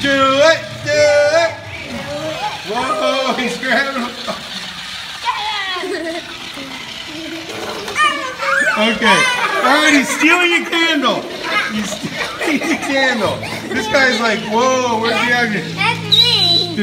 Do it, do it. Whoa, he's grabbing him. Okay. All right, he's stealing a candle. He's stealing a candle. This guy's like, whoa, where's the other? That's me.